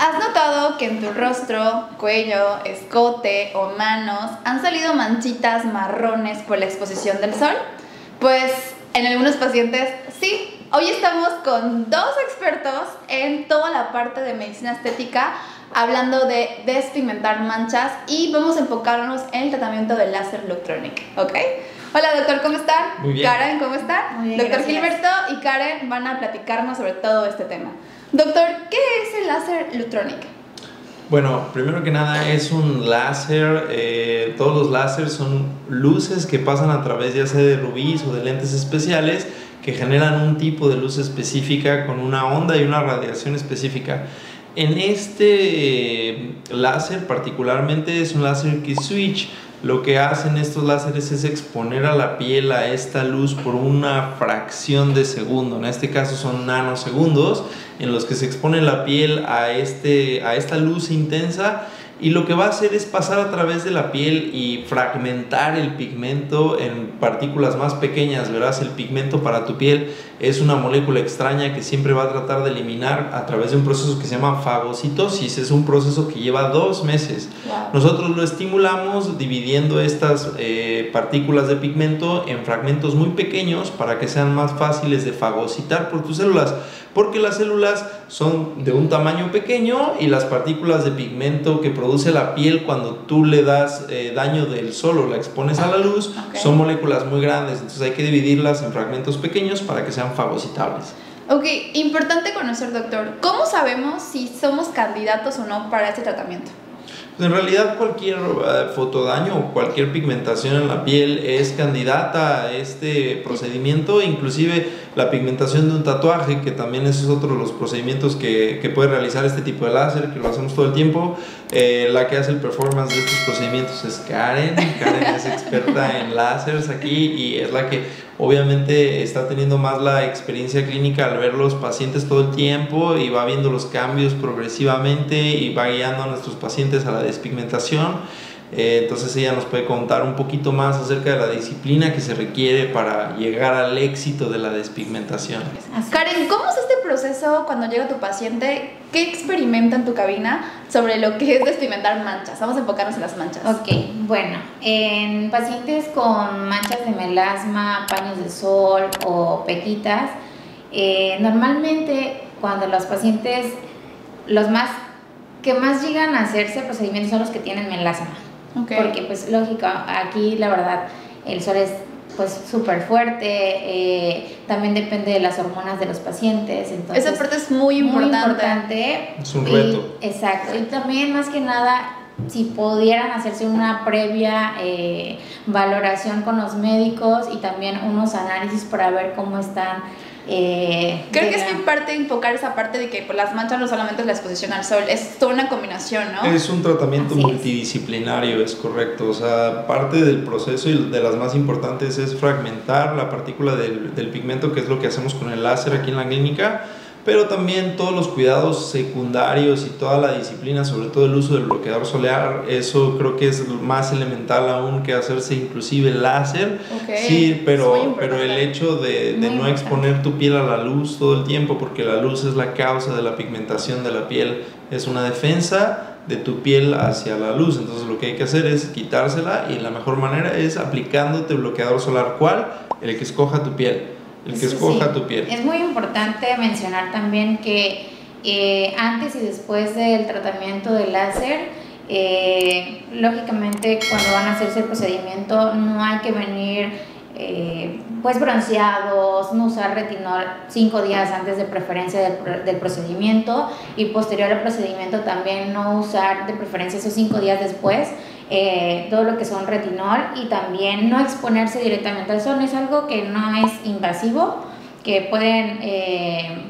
¿Has notado que en tu rostro, cuello, escote o manos han salido manchitas marrones por la exposición del sol? Pues en algunos pacientes sí. Hoy estamos con dos expertos en toda la parte de medicina estética hablando de despigmentar manchas y vamos a enfocarnos en el tratamiento del láser Lutronic, ¿ok? Hola doctor, ¿cómo están? Muy bien. Karen, ¿cómo están? Muy bien, doctor gracias. Gilberto y Karen van a platicarnos sobre todo este tema. Doctor, ¿qué es el láser Lutronic? Bueno, primero que nada es un láser, eh, todos los láseres son luces que pasan a través ya sea de rubíes o de lentes especiales que generan un tipo de luz específica con una onda y una radiación específica. En este eh, láser particularmente es un láser que switch. Lo que hacen estos láseres es exponer a la piel a esta luz por una fracción de segundo. En este caso son nanosegundos en los que se expone la piel a, este, a esta luz intensa y lo que va a hacer es pasar a través de la piel y fragmentar el pigmento en partículas más pequeñas, verás, el pigmento para tu piel es una molécula extraña que siempre va a tratar de eliminar a través de un proceso que se llama fagocitosis, es un proceso que lleva dos meses. Nosotros lo estimulamos dividiendo estas eh, partículas de pigmento en fragmentos muy pequeños para que sean más fáciles de fagocitar por tus células, porque las células son de un tamaño pequeño y las partículas de pigmento que produce la piel cuando tú le das eh, daño del sol o la expones a la luz son moléculas muy grandes, entonces hay que dividirlas en fragmentos pequeños para que sean fagocitables. Ok, importante conocer, doctor, ¿cómo sabemos si somos candidatos o no para este tratamiento? Pues en realidad cualquier eh, fotodaño o cualquier pigmentación en la piel es candidata a este procedimiento, inclusive la pigmentación de un tatuaje, que también es otro de los procedimientos que, que puede realizar este tipo de láser, que lo hacemos todo el tiempo. Eh, la que hace el performance de estos procedimientos es Karen, Karen es experta en láseres aquí y es la que obviamente está teniendo más la experiencia clínica al ver los pacientes todo el tiempo y va viendo los cambios progresivamente y va guiando a nuestros pacientes a la despigmentación. Eh, entonces ella nos puede contar un poquito más acerca de la disciplina que se requiere para llegar al éxito de la despigmentación. Karen, ¿cómo este proceso cuando llega tu paciente? ¿Qué experimenta en tu cabina sobre lo que es despigmentar manchas? Vamos a enfocarnos en las manchas. Ok, bueno, en pacientes con manchas de melasma, paños de sol o pequitas, eh, normalmente cuando los pacientes, los más que más llegan a hacerse procedimientos son los que tienen melasma. Ok. Porque pues lógico, aquí la verdad el sol es pues súper fuerte, eh, también depende de las hormonas de los pacientes. Entonces, Esa parte es muy importante. importante. Es un Y- reto. exacto. Y también, más que nada, si pudieran hacerse una previa eh, valoración con los médicos y también unos análisis para ver cómo están. Eh, Creo que es muy parte enfocar esa parte de que pues, las manchas no solamente es la exposición al sol, es toda una combinación, ¿no? Es un tratamiento Así es. multidisciplinario, es correcto. O sea, parte del proceso y de las más importantes es fragmentar la partícula del, del pigmento, que es lo que hacemos con el láser aquí en la clínica, pero también todos los cuidados secundarios y toda la disciplina, sobre todo el uso del bloqueador solar, eso creo que es más elemental aún que hacerse inclusive láser. Ok, Sí, pero, pero el hecho de, de no exponer tu piel a la luz todo el tiempo, porque la luz es la causa de la pigmentación de la piel, es una defensa de tu piel hacia la luz. Entonces lo que hay que hacer es quitársela y la mejor manera es aplicándote bloqueador solar. ¿Cuál? El que escoja tu piel. El que escoja sí. tu piel. Es muy importante mencionar también que eh, antes y después del tratamiento de láser, eh, lógicamente cuando van a hacerse el procedimiento no hay que venir eh, pues bronceados, no usar retinol cinco días antes de preferencia del, del procedimiento y posterior al procedimiento también no usar de preferencia esos cinco días después eh, todo lo que son retinol y también no exponerse directamente al sol. Es algo que no es invasivo, que pueden, eh,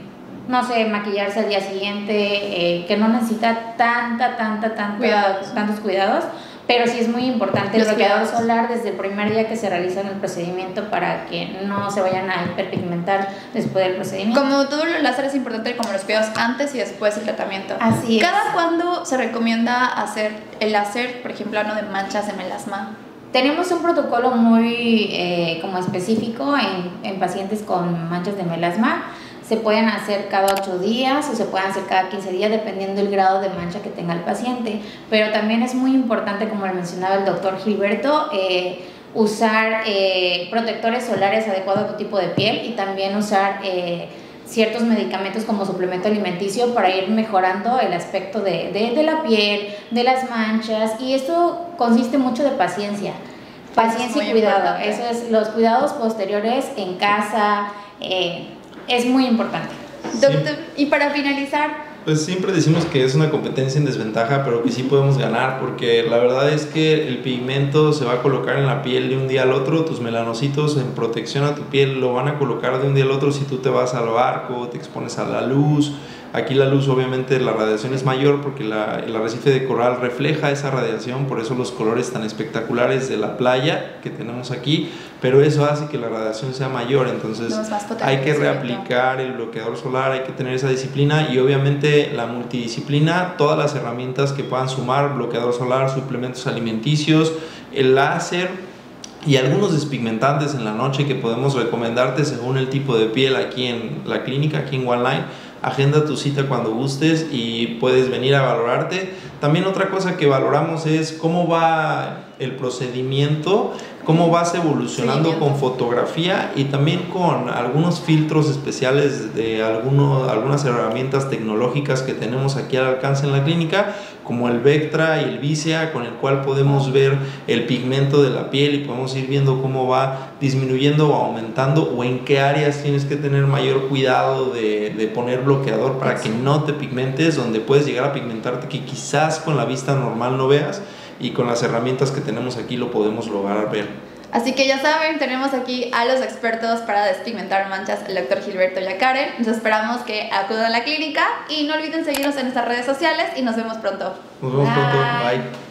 no sé, maquillarse al día siguiente, eh, que no necesita tanta, tanta, tanta, Cuidados. tantos cuidados. Pero sí es muy importante el bloqueador cuidados. solar desde el primer día que se realiza el procedimiento para que no se vayan a hiperpigmentar después del procedimiento. Como todo el láser es importante como los cuidados antes y después del tratamiento. Así es. ¿Cada cuándo se recomienda hacer el láser, por ejemplo, no de manchas de melasma? Tenemos un protocolo muy eh, como específico en, en pacientes con manchas de melasma. Se pueden hacer cada 8 días o se pueden hacer cada 15 días dependiendo del grado de mancha que tenga el paciente. Pero también es muy importante, como le mencionaba el doctor Gilberto, eh, usar eh, protectores solares adecuados a tu tipo de piel y también usar eh, ciertos medicamentos como suplemento alimenticio para ir mejorando el aspecto de, de, de, la piel, de las manchas y esto consiste mucho de paciencia. Paciencia y cuidado. Eso es los cuidados posteriores en casa. Es muy importante. Doctor, y para finalizar, pues siempre decimos que es una competencia en desventaja, pero que sí podemos ganar, porque la verdad es que el pigmento se va a colocar en la piel de un día al otro, tus melanocitos en protección a tu piel lo van a colocar de un día al otro si tú te vas al barco, te expones a la luz, Aquí la luz obviamente la radiación es mayor porque la, el arrecife de coral refleja esa radiación, por eso los colores tan espectaculares de la playa que tenemos aquí, pero eso hace que la radiación sea mayor, entonces hay que reaplicar el bloqueador solar, hay que tener esa disciplina y obviamente la multidisciplina, todas las herramientas que puedan sumar, bloqueador solar, suplementos alimenticios, el láser, y algunos despigmentantes en la noche que podemos recomendarte según el tipo de piel aquí en la clínica, aquí en One Line agenda tu cita cuando gustes y puedes venir a valorarte. También otra cosa que valoramos es cómo va el procedimiento, cómo vas evolucionando con fotografía y también con algunos filtros especiales de alguno, algunas herramientas tecnológicas que tenemos aquí al alcance en la clínica, como el Vectra y el Visea, con el cual podemos ver el pigmento de la piel y podemos ir viendo cómo va disminuyendo o aumentando o en qué áreas tienes que tener mayor cuidado de, de poner bloqueador para que no te pigmentes, donde puedes llegar a pigmentarte que quizás con la vista normal no veas y con las herramientas que tenemos aquí lo podemos lograr ver. Así que ya saben, tenemos aquí a los expertos para despigmentar manchas, el doctor Gilberto y a Karen. Nos esperamos que acudan a la clínica y no olviden seguirnos en nuestras redes sociales y nos vemos pronto. Nos vemos pronto. Bye.